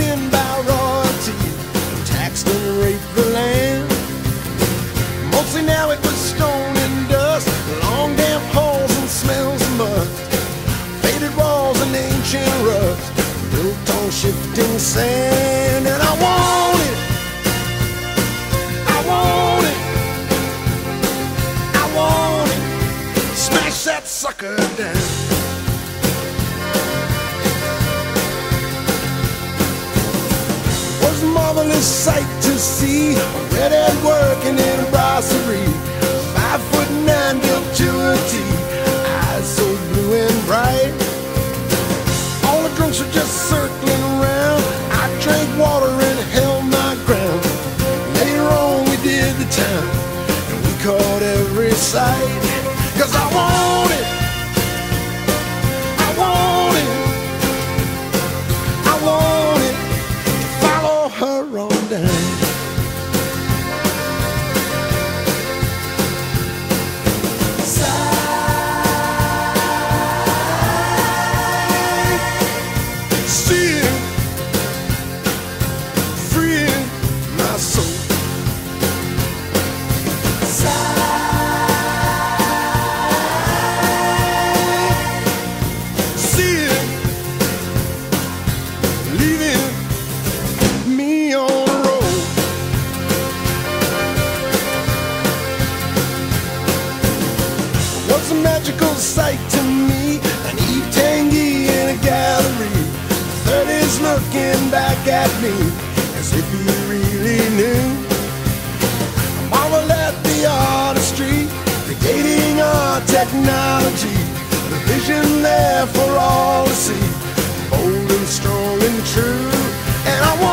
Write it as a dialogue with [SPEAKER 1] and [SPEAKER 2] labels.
[SPEAKER 1] in by royalty, taxed and raped the land. Mostly now it was stone and dust, long damp halls and smells of mud, faded walls and ancient rust, built on shifting sand. And I want it, I want it, I want it. Smash that sucker down. Marvelous sight to see. Redhead working in a brasserie. Five foot nine built to a T. Eyes so blue and bright. All the drunks were just circling around. I drank water and held my ground. Later on, we did the town. And we caught every sight. Cause I want a magical sight to me. An Yves Tanguy in a gallery. Thirties looking back at me as if he really knew. Marvel at the artistry, creating our technology. The vision there for all to see. Bold and strong and true. And I want